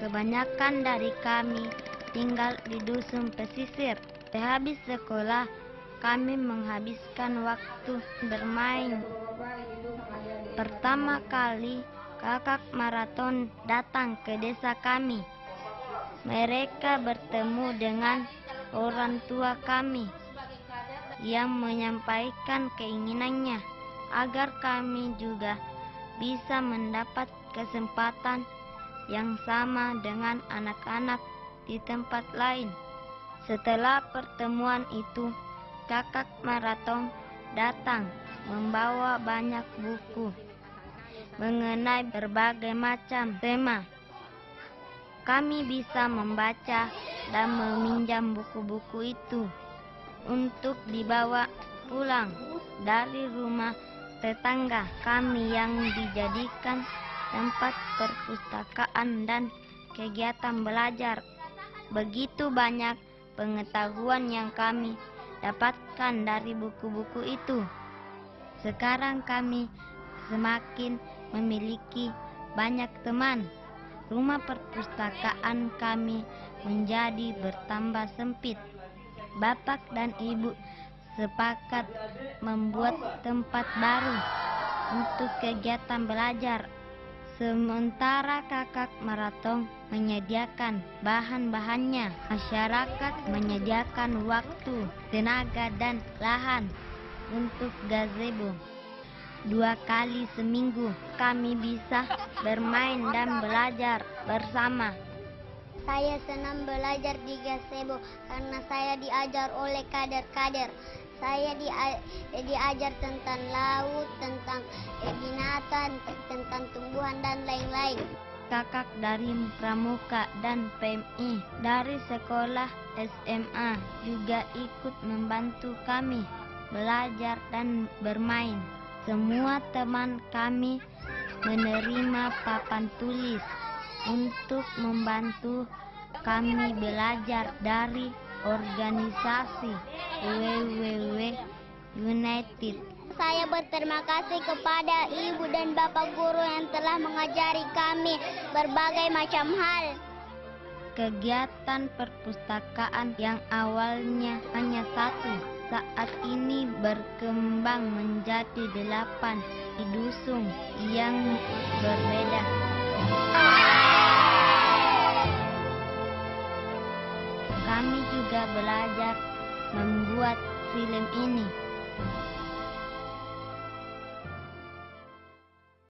Kebanyakan dari kami tinggal di dusun pesisir. Sehabis sekolah, kami menghabiskan waktu bermain. Pertama kali, kakak maraton datang ke desa kami. Mereka bertemu dengan orang tua kami yang menyampaikan keinginannya agar kami juga bisa mendapat kesempatan yang sama dengan anak-anak di tempat lain. Setelah pertemuan itu, kakak maraton datang membawa banyak buku mengenai berbagai macam tema. Kami bisa membaca dan meminjam buku-buku itu untuk dibawa pulang dari rumah tetangga kami yang dijadikan tempat perpustakaan dan kegiatan belajar. Begitu banyak pengetahuan yang kami dapatkan dari buku-buku itu. Sekarang kami semakin memiliki banyak teman. Rumah perpustakaan kami menjadi bertambah sempit. Bapak dan ibu sepakat membuat tempat baru untuk kegiatan belajar Sementara kakak maraton menyediakan bahan-bahannya, masyarakat menyediakan waktu, tenaga, dan lahan untuk gazebo. Dua kali seminggu kami bisa bermain dan belajar bersama. Saya senang belajar di gazebo karena saya diajar oleh kader-kader. Saya dia, diajar tentang laut, tentang binatang, tentang tumbuhan dan lain-lain. Kakak dari Pramuka dan PMI dari sekolah SMA juga ikut membantu kami belajar dan bermain. Semua teman kami menerima papan tulis untuk membantu kami belajar dari organisasi WWW United. Saya berterima kasih kepada ibu dan bapak guru yang telah mengajari kami berbagai macam hal. Kegiatan perpustakaan yang awalnya hanya satu, saat ini berkembang menjadi delapan di dusun yang berbeda. Kami juga belajar membuat film ini.